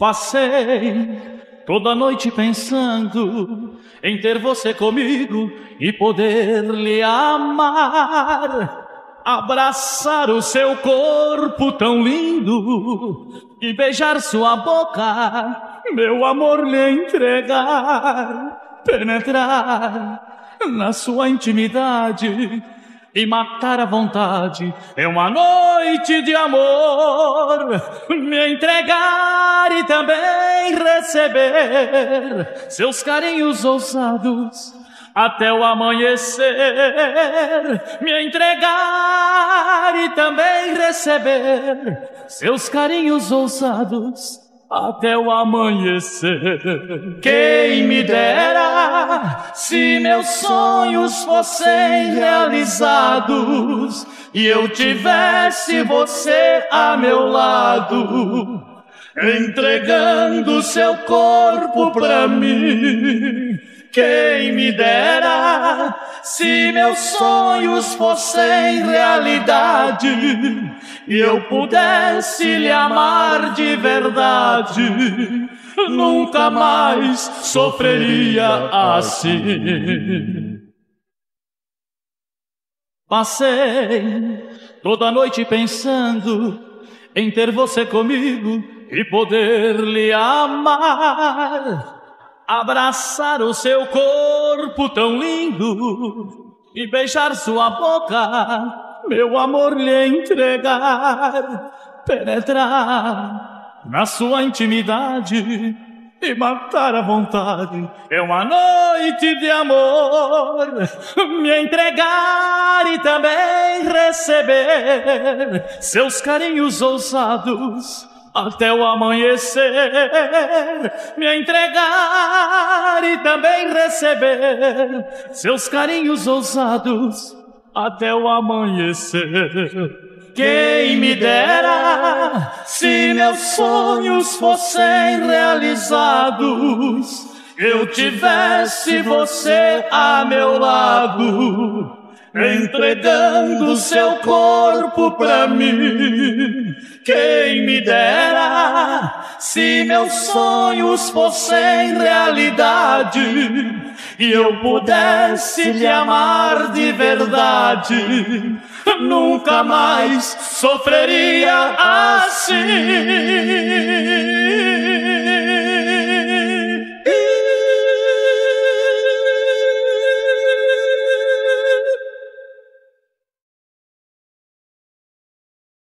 Passei toda noite pensando em ter você comigo e poder lhe amar. Abraçar o seu corpo tão lindo e beijar sua boca, meu amor lhe entregar, penetrar na sua intimidade e matar à vontade. É uma noite de amor, me entregar e também receber seus carinhos ousados até o amanhecer. Me entregar e também receber seus carinhos ousados até o amanhecer. Quem me dera se meus sonhos fossem realizados e eu tivesse você a meu lado, entregando seu corpo pra mim. Quem me dera se meus sonhos fossem realidade e eu pudesse lhe amar de verdade, nunca mais sofreria assim. Passei toda noite pensando em ter você comigo e poder lhe amar abraçar o seu corpo tão lindo e beijar sua boca, meu amor lhe entregar, penetrar na sua intimidade e matar à vontade. É uma noite de amor, me entregar e também receber seus carinhos ousados até o amanhecer, me entregar e também receber seus carinhos ousados até o amanhecer. Quem me dera se meus sonhos fossem realizados, eu tivesse você a meu lado entregando seu corpo pra mim. Quem me dera se meus sonhos fossem realidade e eu pudesse lhe amar de verdade, nunca mais sofreria assim.